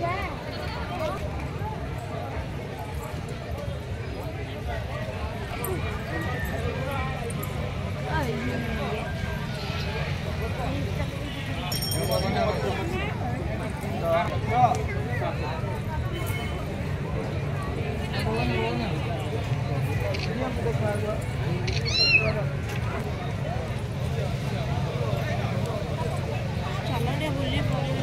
Yeah. ଚାଲରେ ବୁଲି ପଡ଼ିବ